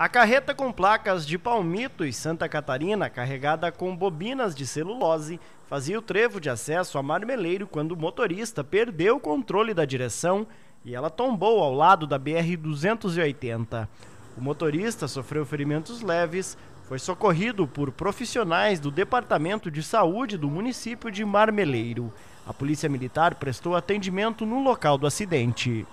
A carreta com placas de Palmito e Santa Catarina, carregada com bobinas de celulose, fazia o trevo de acesso a Marmeleiro quando o motorista perdeu o controle da direção e ela tombou ao lado da BR-280. O motorista sofreu ferimentos leves, foi socorrido por profissionais do Departamento de Saúde do município de Marmeleiro. A Polícia Militar prestou atendimento no local do acidente.